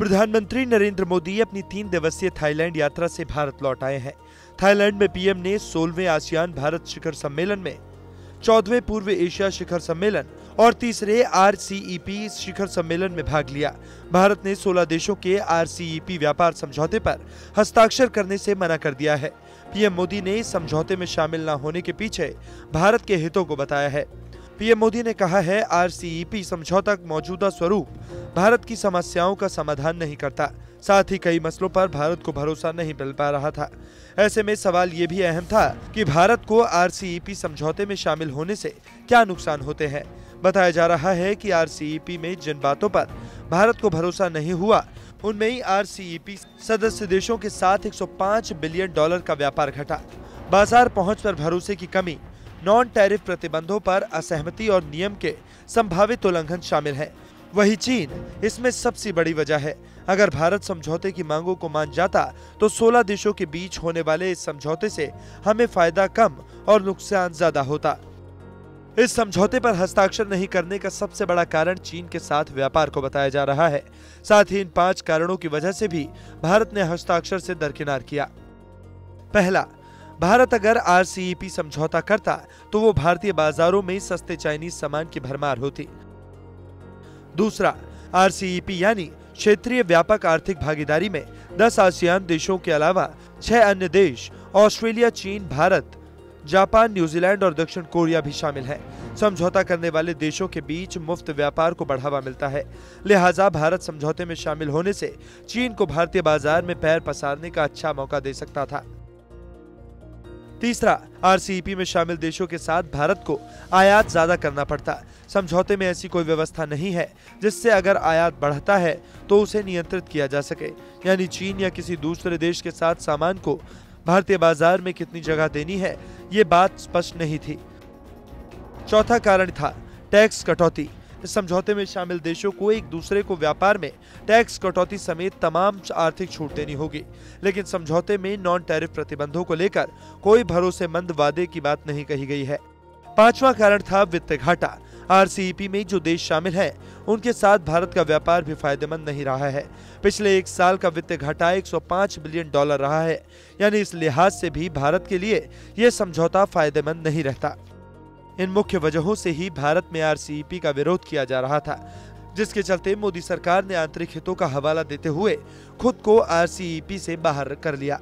प्रधानमंत्री नरेंद्र मोदी अपनी तीन दिवसीय थाईलैंड यात्रा से भारत लौट आए हैं। थाईलैंड में पीएम ने सोलहवें आसियान भारत शिखर सम्मेलन में, चौदहवें पूर्व एशिया शिखर सम्मेलन और तीसरे आर शिखर सम्मेलन में भाग लिया। भारत ने 16 देशों के आरसीईपी व्यापार समझौते पर हस्ताक्षर करने से मना कर दिया है। पीएम मोदी ने इस समझौते में शामिल न होने के पीछे भारत के हितों को बताया है। पीएम मोदी ने कहा है, आरसीईपी समझौता मौजूदा स्वरूप भारत की समस्याओं का समाधान नहीं करता। साथ ही कई मसलों पर भारत को भरोसा नहीं मिल पा रहा था। ऐसे में सवाल ये भी अहम था कि भारत को आरसीईपी समझौते में शामिल होने से क्या नुकसान होते हैं। बताया जा रहा है कि आरसीईपी में जिन बातों पर भारत को भरोसा नहीं हुआ, उनमें ही आर सदस्य देशों के साथ 105 बिलियन डॉलर का व्यापार घटा। बाज़ार पहुँच पर भरोसे की कमी नॉन टैरिफ प्रतिबंधों पर असहमति और नियम के संभावित उल्लंघन शामिल है। वही चीन इसमें सबसे बड़ी वजह है। अगर भारत समझौते की मांगों को मान जाता तो 16 देशों के बीच होने वाले इस समझौते से हमें फ़ायदा कम और नुकसान ज़्यादा होता। इस समझौते पर हस्ताक्षर नहीं करने का सबसे बड़ा कारण चीन के साथ व्यापार को बताया जा रहा है। साथ ही इन पाँच कारणों की वजह से भी भारत ने हस्ताक्षर से दरकिनार किया। पहला भारत अगर आर समझौता करता तो वो भारतीय बाजारों में सस्ते चाइनीज़ सामान की भरमार होती। दूसरा आर यानी क्षेत्रीय व्यापक आर्थिक भागीदारी में 10 आसियान देशों के अलावा छह अन्य देश, ऑस्ट्रेलिया, चीन, भारत, जापान, न्यूजीलैंड और दक्षिण कोरिया भी शामिल हैं। समझौता करने वाले देशों के बीच मुफ़्त व्यापार को बढ़ावा मिलता है। लिहाजा भारत समझौते में शामिल होने से चीन को भारतीय बाज़ार में पैर पसारने का अच्छा मौका दे सकता था। तीसरा आरसीईपी में शामिल देशों के साथ भारत को आयात ज़्यादा करना पड़ता। समझौते में ऐसी कोई व्यवस्था नहीं है, जिससे अगर आयात बढ़ता है तो उसे नियंत्रित किया जा सके। यानी चीन या किसी दूसरे देश के साथ सामान को भारतीय बाज़ार में कितनी जगह देनी है, ये बात स्पष्ट नहीं थी। चौथा कारण था टैक्स कटौती। इस समझौते में शामिल देशों को एक दूसरे को व्यापार में टैक्स कटौती समेत तमाम आर्थिक छूट देनी होगी। लेकिन समझौते में नॉन टैरिफ प्रतिबंधों को लेकर कोई भरोसेमंद वादे की बात नहीं कही गई है। पांचवा कारण था वित्त घाटा। आर में जो देश शामिल हैं, उनके साथ भारत का व्यापार भी फ़ायदेमंद नहीं रहा है। पिछले एक साल का वित्त घाटा 105 बिलियन डॉलर रहा है यानी इस लिहाज से भी भारत के लिए यह समझौता फ़ायदेमंद नहीं रहता। इन मुख्य वजहों से ही भारत में आरसीईपी का विरोध किया जा रहा था, जिसके चलते मोदी सरकार ने आंतरिक हितों का हवाला देते हुए खुद को आरसीईपी से बाहर कर लिया।